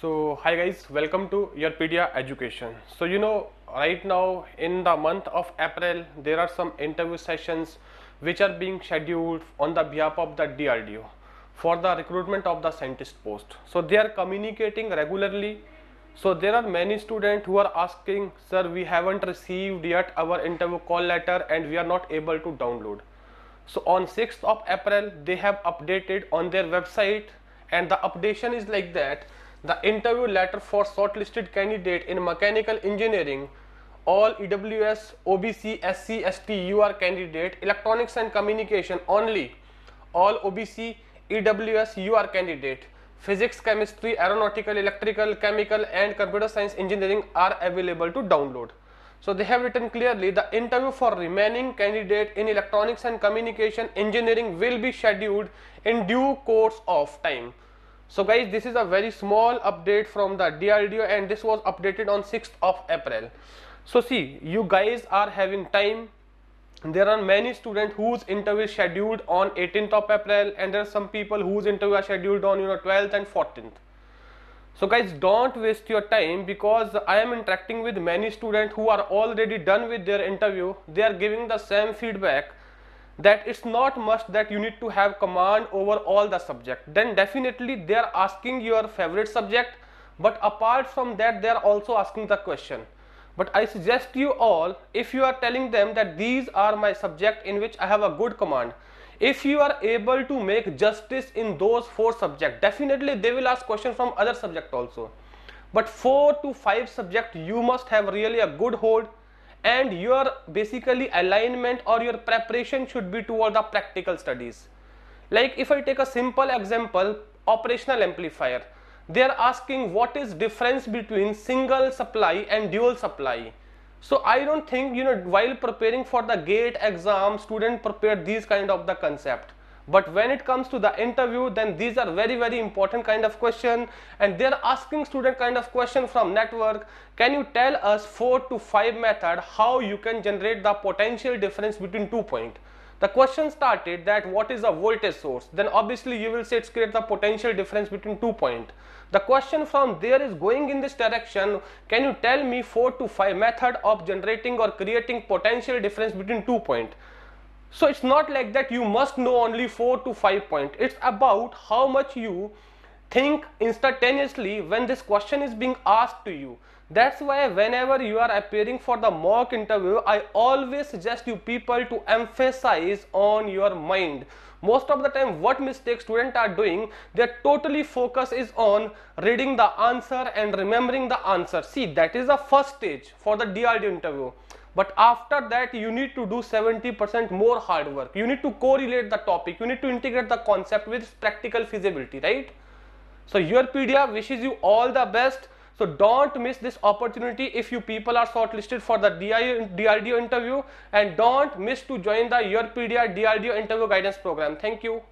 So hi guys, welcome to YourPedia Education. So you know right now in the month of April there are some interview sessions which are being scheduled on the behalf of the DRDO for the recruitment of the scientist post. So they are communicating regularly. So there are many students who are asking, sir, we haven't received yet our interview call letter and we are not able to download. So on 6th of April, they have updated on their website and the updation is like that. The interview letter for shortlisted candidate in mechanical engineering, all EWS, OBC, SC, ST, UR candidate, electronics and communication only, all OBC, EWS, UR candidate, physics, chemistry, aeronautical, electrical, chemical and computer science engineering are available to download. So they have written clearly the interview for remaining candidate in electronics and communication engineering will be scheduled in due course of time. So guys this is a very small update from the DRDO and this was updated on 6th of April. So see you guys are having time there are many students whose interview is scheduled on 18th of April and there are some people whose interview are scheduled on you know 12th and 14th. So guys don't waste your time because I am interacting with many students who are already done with their interview. They are giving the same feedback that it's not must that you need to have command over all the subject. Then definitely they are asking your favorite subject but apart from that they are also asking the question. But I suggest you all if you are telling them that these are my subject in which I have a good command if you are able to make justice in those four subjects definitely they will ask questions from other subject also but four to five subject you must have really a good hold and your basically alignment or your preparation should be toward the practical studies. Like if i take a simple example operational amplifier. They are asking what is difference between single supply and dual supply. So I don't think you know while preparing for the GATE exam student prepare these kind of the concept but when it comes to the interview then these are very very important kind of question. And they are asking student kind of question from network. Can you tell us four to five method how you can generate the potential difference between two point? The question started that what is a voltage source? Then obviously you will say it's create the potential difference between two point. The question from there is going in this direction. Can you tell me 4 to 5 method of generating or creating potential difference between two point? So it's not like that you must know only 4 to 5 point. It's about how much you think instantaneously when this question is being asked to you. That's why whenever you are appearing for the mock interview, I always suggest you people to emphasize on your mind most of the time what mistakes students are doing their totally focus is on reading the answer and remembering the answer see that is the first stage for the DRD interview but after that you need to do 70% more hard work. You need to correlate the topic. You need to integrate the concept with practical feasibility right? So YourPedia wishes you all the best. So don't miss this opportunity if you people are shortlisted for the DRDO interview. And don't miss to join the your YourPedia DRDO interview guidance program. Thank you.